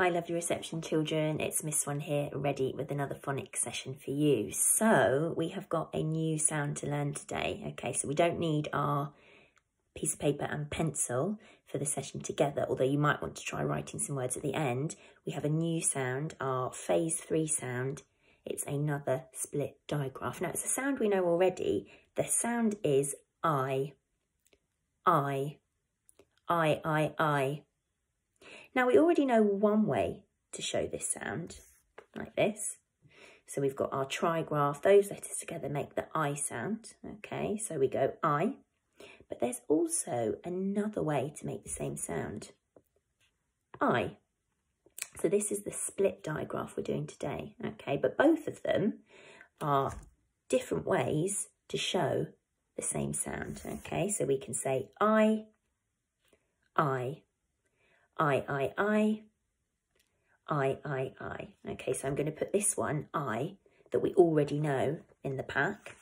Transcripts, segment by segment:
Hi, lovely reception children. It's Miss Swan here, ready with another phonics session for you. So we have got a new sound to learn today. Okay, so we don't need our piece of paper and pencil for the session together, although you might want to try writing some words at the end. We have a new sound, our phase three sound. It's another split digraph. Now, it's a sound we know already. The sound is I, I, I, I, I. Now we already know one way to show this sound, like this. So we've got our trigraph, those letters together make the I sound, okay? So we go I, but there's also another way to make the same sound, I. So this is the split digraph we're doing today, okay? But both of them are different ways to show the same sound, okay? So we can say I, I, I, I, I, I, I, I. Okay, so I'm going to put this one, I, that we already know in the pack.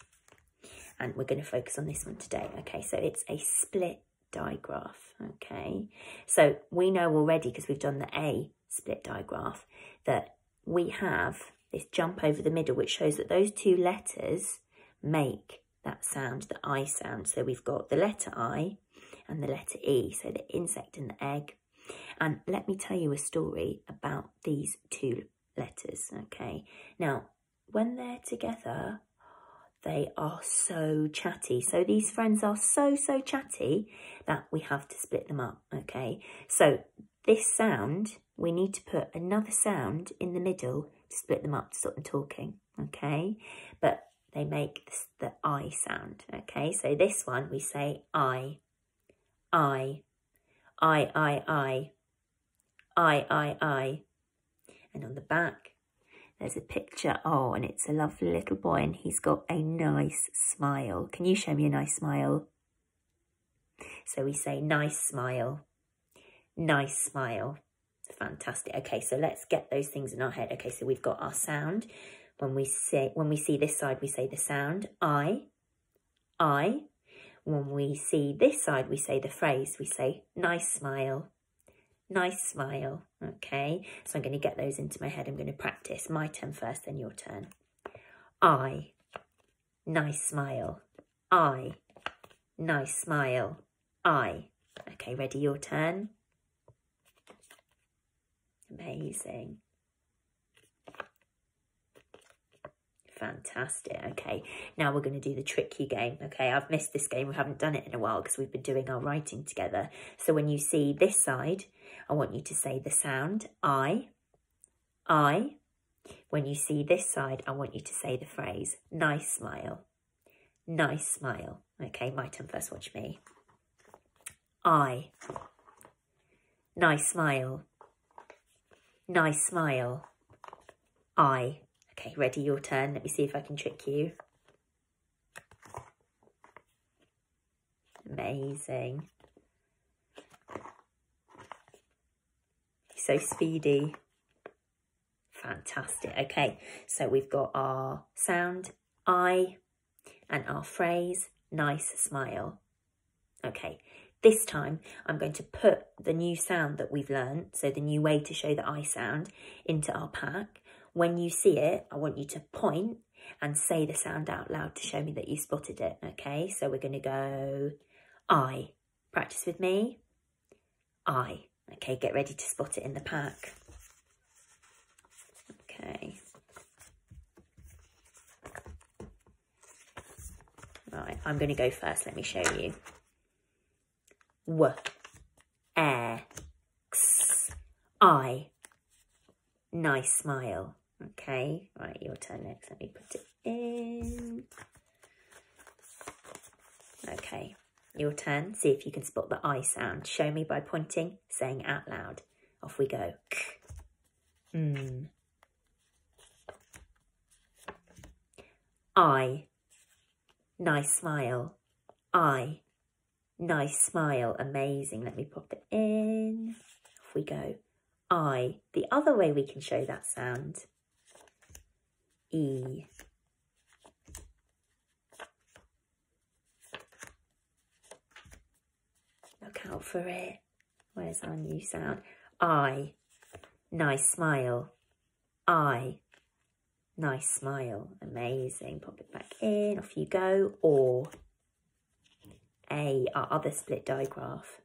And we're going to focus on this one today. Okay, so it's a split digraph. Okay, so we know already, because we've done the A split digraph, that we have this jump over the middle, which shows that those two letters make that sound, the I sound. So we've got the letter I and the letter E, so the insect and the egg. And let me tell you a story about these two letters, okay? Now, when they're together, they are so chatty. So these friends are so, so chatty that we have to split them up, okay? So this sound, we need to put another sound in the middle to split them up to stop them talking, okay? But they make the I sound, okay? So this one, we say I, I, I, I, I, I, I, I. And on the back, there's a picture. Oh, and it's a lovely little boy and he's got a nice smile. Can you show me a nice smile? So we say nice smile, nice smile. Fantastic. Okay, so let's get those things in our head. Okay, so we've got our sound. When we say when we see this side, we say the sound I, I. When we see this side, we say the phrase. We say nice smile, nice smile. Okay, so I'm going to get those into my head. I'm going to practice my turn first, then your turn. I, nice smile. I, nice smile. I. Okay, ready, your turn. Amazing. Fantastic. Okay, now we're going to do the tricky game. Okay, I've missed this game. We haven't done it in a while because we've been doing our writing together. So when you see this side, I want you to say the sound I, I. When you see this side, I want you to say the phrase nice smile, nice smile. Okay, my turn first, watch me. I, nice smile, nice smile, I. Okay, ready, your turn. Let me see if I can trick you. Amazing. So speedy. Fantastic. Okay, so we've got our sound, I, and our phrase, nice smile. Okay, this time I'm going to put the new sound that we've learned, so the new way to show the I sound, into our pack. When you see it, I want you to point and say the sound out loud to show me that you spotted it, okay? So we're going to go I. Practice with me. I. Okay, get ready to spot it in the pack. Okay. Right, I'm going to go first. Let me show you. W, air, x, I. Nice smile. Okay, right, your turn next. Let me put it in. Okay, your turn. See if you can spot the I sound. Show me by pointing, saying out loud. Off we go. Hmm. I. Nice smile. I. Nice smile. Amazing. Let me pop it in. Off we go. I. The other way we can show that sound E. Look out for it. Where's our new sound? I. nice smile. I, nice smile. Amazing. Pop it back in, off you go. Or A, our other split digraph.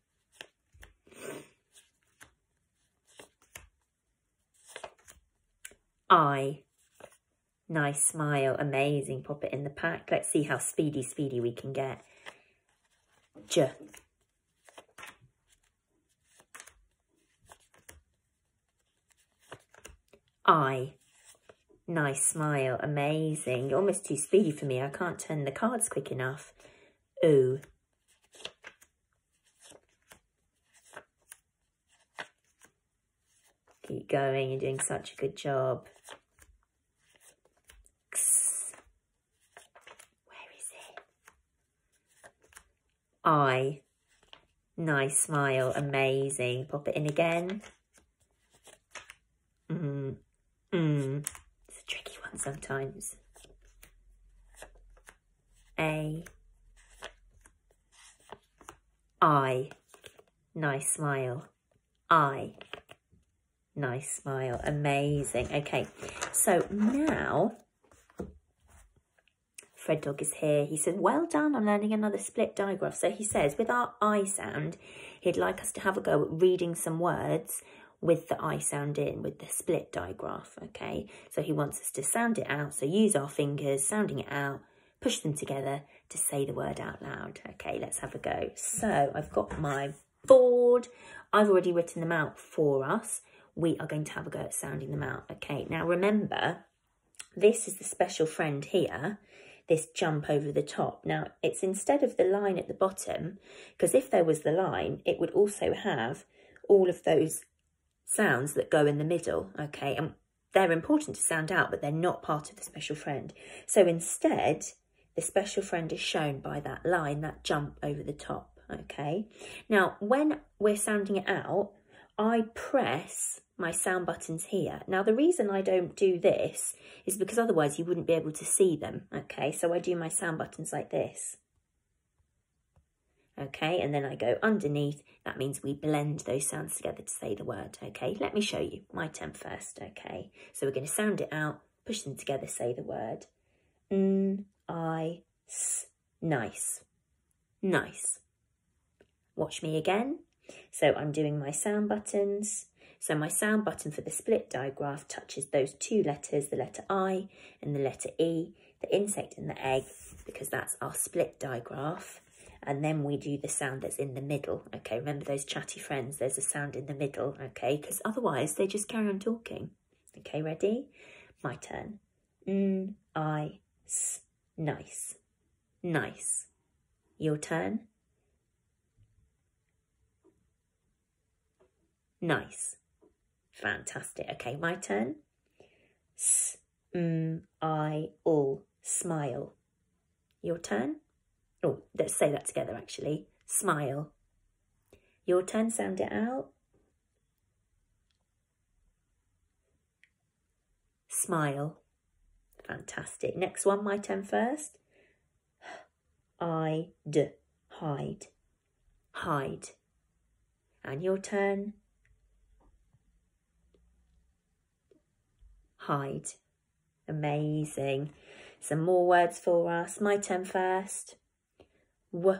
I, nice smile. Amazing. Pop it in the pack. Let's see how speedy, speedy we can get. J, I. Nice smile, amazing. You're almost too speedy for me. I can't turn the cards quick enough. Ooh. Keep going, you're doing such a good job. X. Where is it? I. Nice smile, amazing. Pop it in again. Mm. Mm, it's a tricky one sometimes. A. I. Nice smile. I. Nice smile. Amazing. Okay, so now Fred Dog is here. He said, well done, I'm learning another split digraph. So he says, with our I sound, he'd like us to have a go at reading some words with the I sound in, with the split digraph, okay? So he wants us to sound it out, so use our fingers, sounding it out, push them together to say the word out loud. Okay, let's have a go. So I've got my board. I've already written them out for us. We are going to have a go at sounding them out. Okay, now remember, this is the special friend here, this jump over the top. Now, it's instead of the line at the bottom, because if there was the line, it would also have all of those sounds that go in the middle, okay? And they're important to sound out, but they're not part of the special friend. So instead, the special friend is shown by that line, that jump over the top, okay? Now, when we're sounding it out, I press my sound buttons here. Now, the reason I don't do this is because otherwise you wouldn't be able to see them, okay? So I do my sound buttons like this okay? And then I go underneath. That means we blend those sounds together to say the word okay? Let me show you my turn first okay? So we're going to sound it out push them together say the word. N i s nice. Nice. Watch me again so I'm doing my sound buttons so my sound button for the split digraph touches those two letters the letter I and the letter E the insect and the egg because that's our split digraph and then we do the sound that's in the middle. Okay, remember those chatty friends, there's a sound in the middle, okay, because otherwise they just carry on talking. Okay, ready? My turn. N, I, s, nice, nice. Your turn. Nice. Fantastic. Okay, my turn. S, m, I, all, smile. Your turn. Oh, let's say that together actually. Smile. Your turn, sound it out. Smile. Fantastic. Next one, my turn first. I, d, hide. Hide. And your turn. Hide. Amazing. Some more words for us. My turn first. W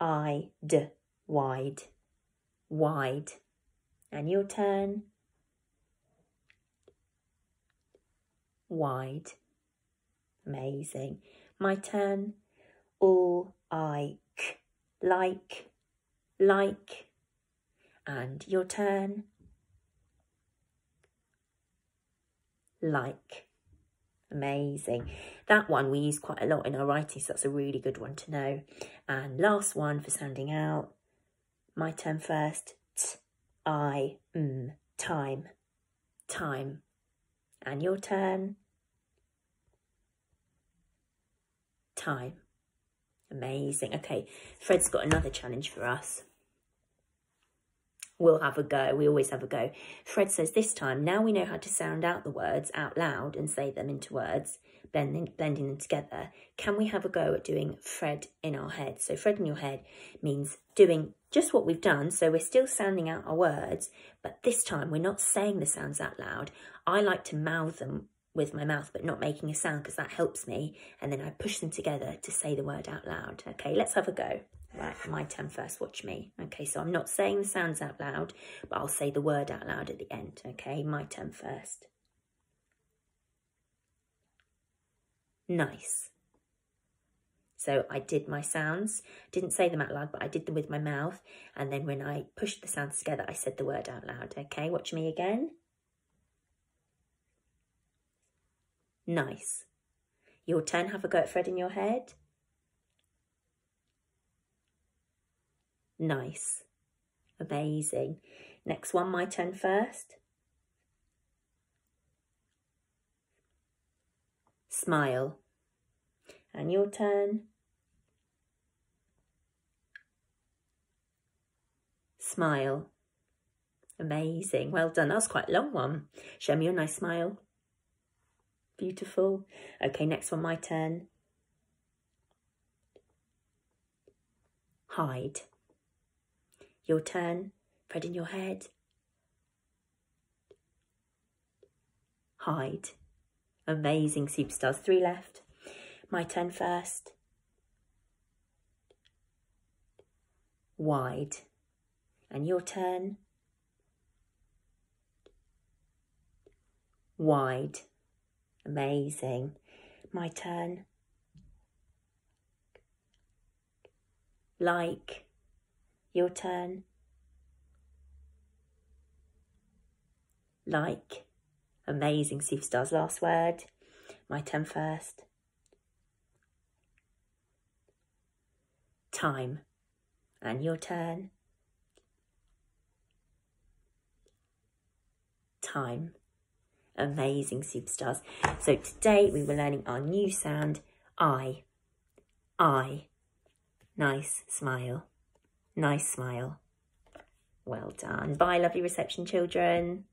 i d wide. Wide and your turn. Wide. Amazing. My turn. All i like. Like. And your turn like Amazing. That one we use quite a lot in our writing, so that's a really good one to know. And last one for sounding out. My turn first. T, I, m, time, time. And your turn. Time. Amazing. Okay, Fred's got another challenge for us. We'll have a go. We always have a go. Fred says this time, now we know how to sound out the words out loud and say them into words, blending, blending them together. Can we have a go at doing Fred in our head? So Fred in your head means doing just what we've done. So we're still sounding out our words, but this time we're not saying the sounds out loud. I like to mouth them with my mouth, but not making a sound because that helps me. And then I push them together to say the word out loud. Okay, let's have a go. Right, my turn first, watch me. Okay, so I'm not saying the sounds out loud, but I'll say the word out loud at the end. Okay, my turn first. Nice. So I did my sounds, didn't say them out loud, but I did them with my mouth. And then when I pushed the sounds together, I said the word out loud. Okay, watch me again. Nice. Your turn, have a go at Fred in your head. Nice. Amazing. Next one, my turn first. Smile. And your turn. Smile. Amazing. Well done. That was quite a long one. Show me your nice smile. Beautiful. Okay, next one, my turn. Hide. Your turn. Fred in your head. Hide. Amazing superstars. Three left. My turn first. Wide. And your turn. Wide. Amazing. My turn. Like. Your turn. Like. Amazing superstars. Last word. My turn first. Time. And your turn. Time. Amazing superstars. So today we were learning our new sound, I. I. Nice smile. Nice smile. Well done. Bye, lovely reception children.